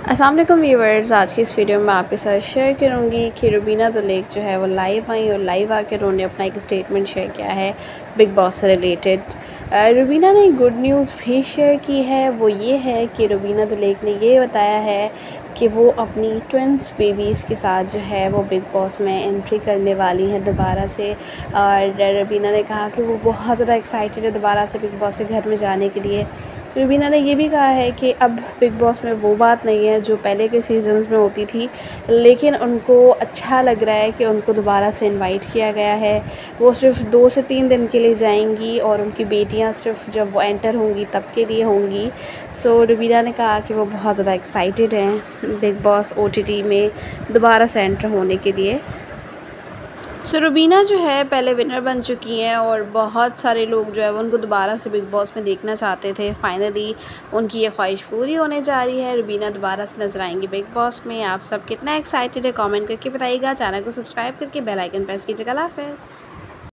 वालेकुम व्यूवर्स आज की इस वीडियो में आपके साथ शेयर करूँगी कि रुबीना दलेक जो है वो लाइव आई और लाइव आकर उन्होंने अपना एक स्टेटमेंट शेयर किया है बिग बॉस से रिलेटेड रुबीना ने गुड न्यूज़ भी शेयर की है, वो ये है कि रुबीना दलेक ने ये बताया है कि वो अपनी ट्विंस बेबीज़ के साथ जो है वो बिग बॉस में एंट्री करने वाली हैं दोबारा से। और रबीना ने कहा कि वो बहुत ज़्यादा एक्साइटेड है दोबारा से बिग बॉस के घर में जाने के लिए। रुबीना ने ये भी कहा है कि अब बिग बॉस में वो बात नहीं है जो पहले के सीजन्स में होती थी, लेकिन उनको अच्छा लग रहा है कि उनको दोबारा से इनवाइट किया गया है। वो सिर्फ़ दो से तीन दिन के लिए जाएँगी और उनकी बेटियाँ सिर्फ़ जब वो एंटर होंगी तब के लिए होंगी। सो रुबीना ने कहा कि वो बहुत ज़्यादा एक्साइटेड हैं बिग बॉस ओटीटी में दोबारा से एंटर होने के लिए। सो रुबीना जो है, पहले विनर बन चुकी हैं और बहुत सारे लोग जो है, वो उनको दोबारा से बिग बॉस में देखना चाहते थे। फाइनली उनकी ये ख्वाहिश पूरी होने जा रही है। रुबीना दोबारा से नज़र आएँगी बिग बॉस में। आप सब कितना एक्साइटेड है कमेंट करके बताइएगा। चैनल को सब्सक्राइब करके बेल आइकन प्रेस कीजिएगा। हाफिज़।